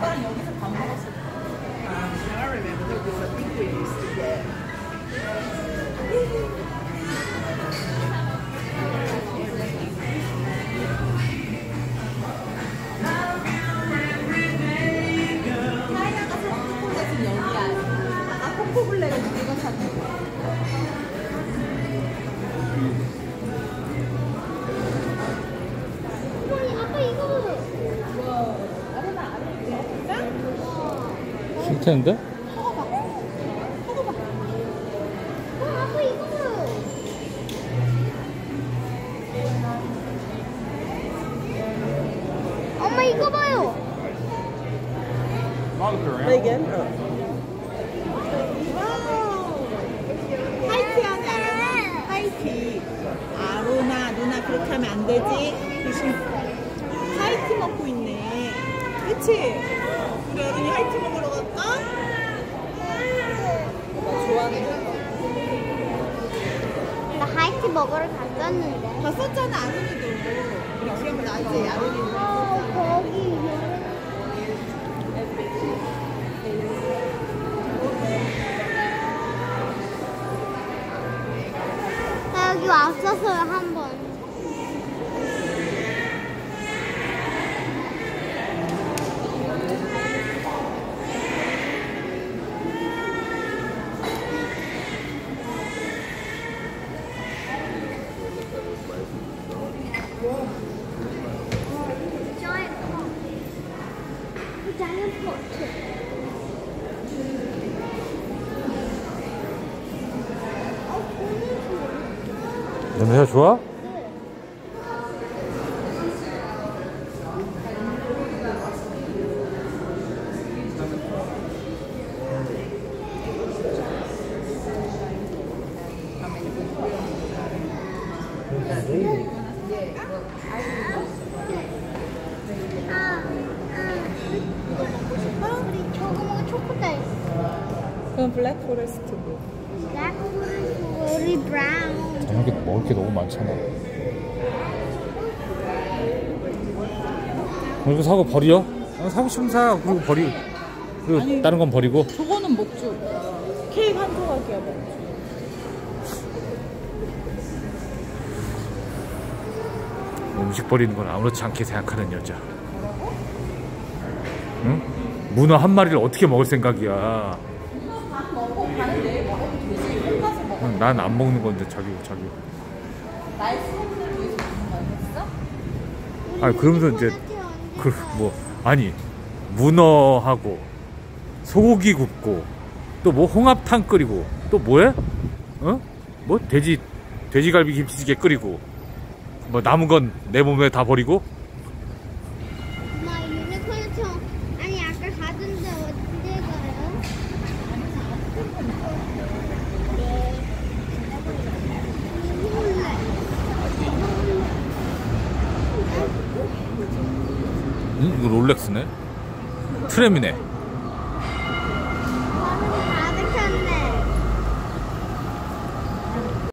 아빠랑 여기서 밥 먹었어. Um, I remember there was a thing we used to get. 아련아. 싫다는데? 어 아빠 이거 엄마 이거 봐요 Megan? 하이티 하네. 하이티. 아로나, 누나 그렇게 하면 안 되지. 조심. 하이티 먹고 있네. 그치? 우리 어른이 하이티 먹으러 갈까? 좋아하는 거. 나 하이티 먹으러 갔었는데 다 썼잖아, 아론이도. 우리 하면 나지, 아론이. 어 거기 나 여기 왔었어요 한 번 냄새가 좋아? 아, 아. 우리 저거 먹어 초코다 있어. 그건 블랙 포레스트고. 블랙베리 브라운. 저녁에 먹을 게 너무 많잖아. 어, 이거 사고 버려? 어, 사고 싶으면 사. 그리고 버리. 그리고 아니. 다른 건 버리고. 저거는 먹주. 케이크 한 조각이야 먹주. 음식 버리는 건 아무렇지 않게 생각하는 여자. 응? 문어 한 마리를 어떻게 먹을 생각이야? 밥 먹고 가는 내일 먹어도 되지. 콩가스 먹어. 난 안 먹는 건데 자기 자기. 날 수업을 위해서 먹는 거 아니었어? 아니 그러면서 이제 그 뭐 아니 문어하고 소고기 굽고 또 뭐 홍합탕 끓이고 또 뭐해? 어? 뭐 돼지 돼지갈비 김치찌개 끓이고 뭐 남은 건 내 몸에 다 버리고 엄마 유니콘처럼 아니 아까 가던데 어디 가요? 몰래. 응? 이거 롤렉스네 트램이네